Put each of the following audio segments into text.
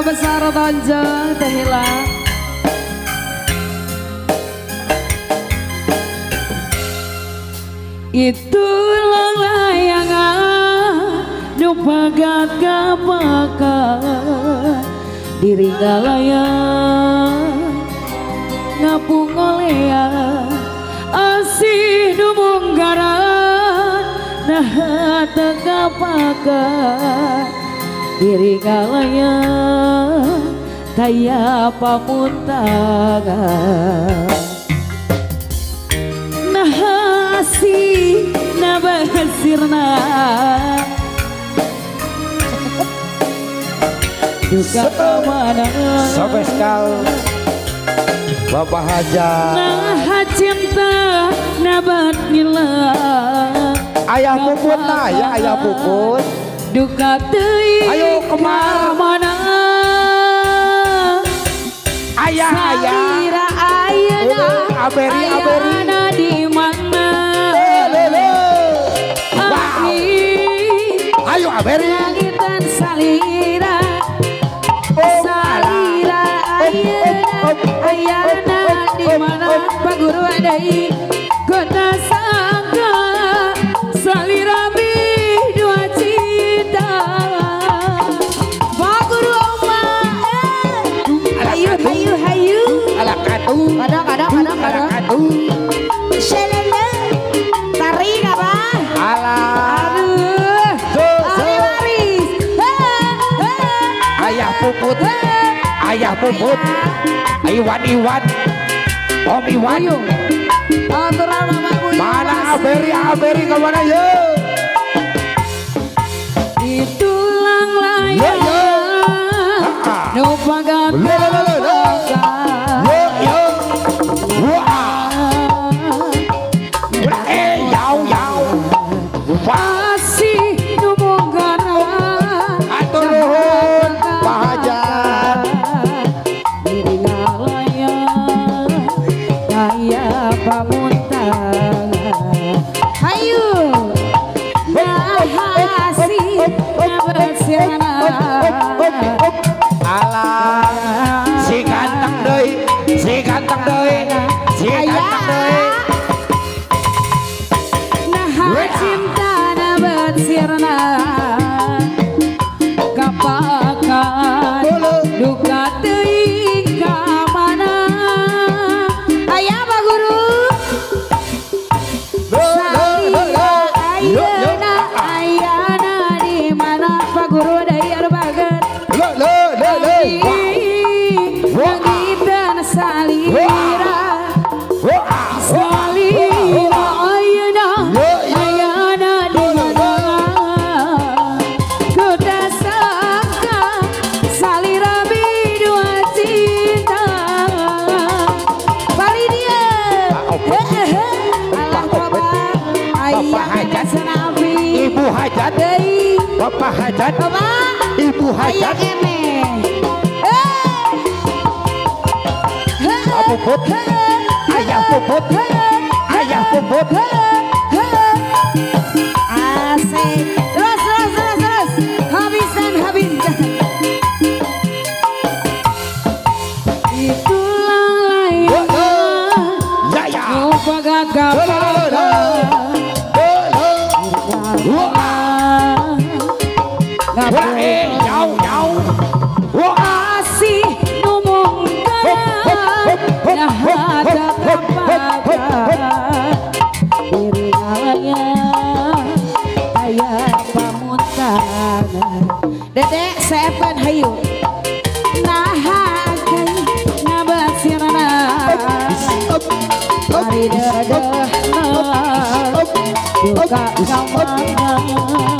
besar tanja Tehila. Itulah layangan Nupagat kapakah Diri galayang Ngapung olea. Asih numunggaran Nah tegapaka Iringalaya Taya pamuntangan Nahasi Nabasirna Duka kemanangan Sampai sekali Bapak Haja. Nah cinta nabat nila Ayah puput nah ya ayah puput duka tei ayo ke mana? mana ayah ayah. Ayana aberi aberi. ayana di mana? Ayo aberi. lagitan salira. Oh, salira ayana oh, oh, ayana di mana? pak guru Puput Iwan Iwan. Om Iwan. Mana Aberi Aberi ke mana? Yuk না hajat deh Bapak hajat. Apa? Ibu hajat. Ayah eme. Hei. Ayah pupuk Ayah pupuk Ayah pupuk gạo trong mắt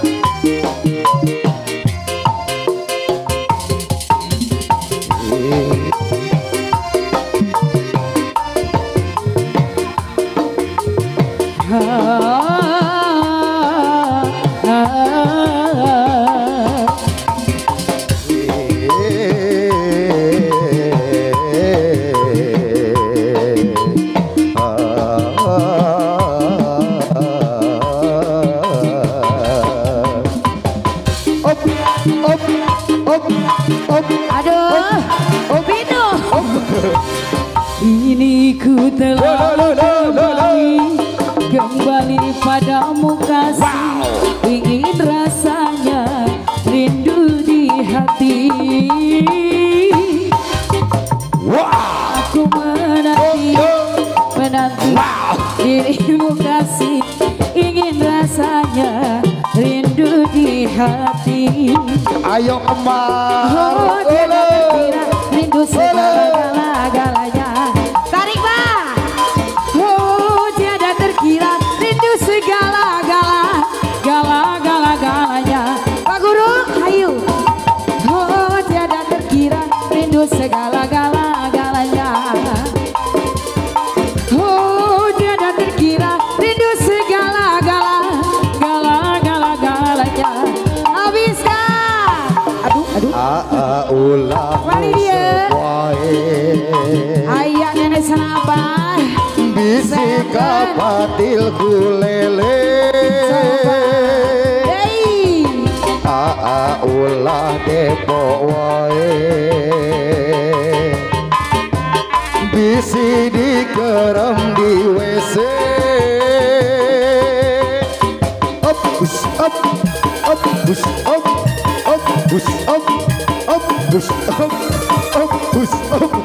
kembali padamu kasih. Ingin rasanya rindu di hati. Wow. Aku menanti, oh, oh. menanti wow. dirimu kasih. Ingin rasanya rindu di hati. Ayo Omar. Oh, Rindu segala ulang ya. Ayah nenek serabah Bisi kapatilku lele Aa ulah depok wae. Bisi dikerem di puxa, puxa, puxa.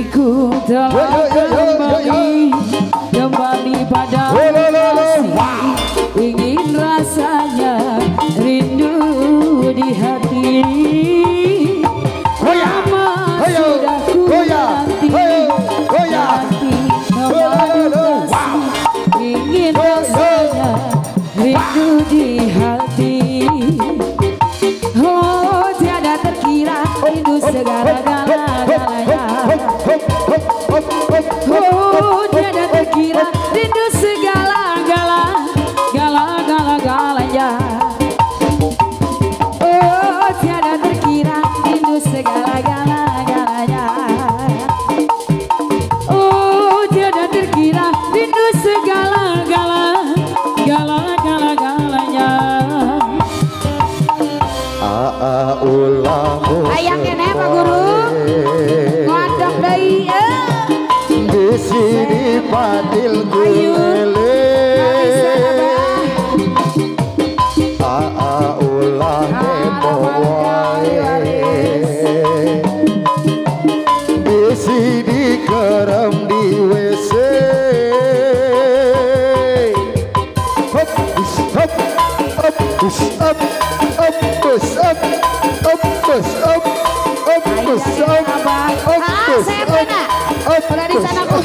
diriku telah kembali kembali pada ingin rasanya rindu di hati. Lama sudah ku nanti nanti mengadu ingin rasanya rindu di hati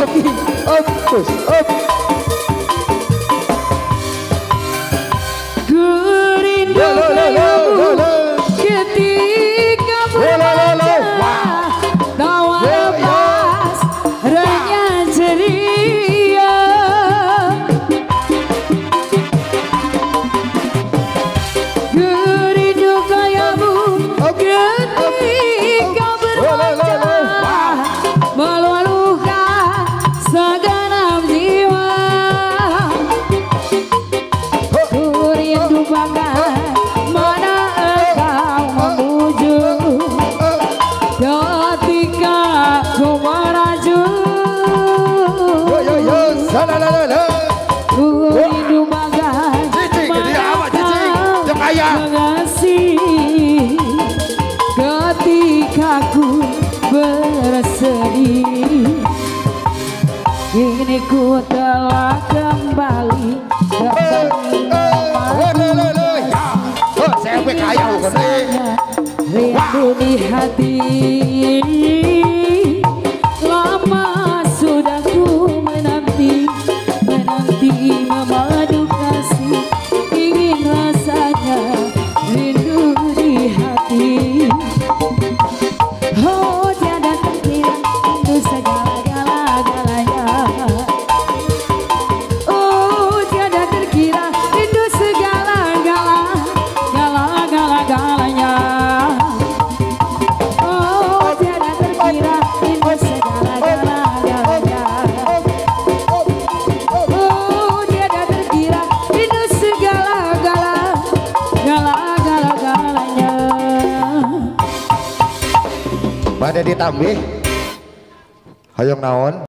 up, up, push, up, ditambih hayang naon?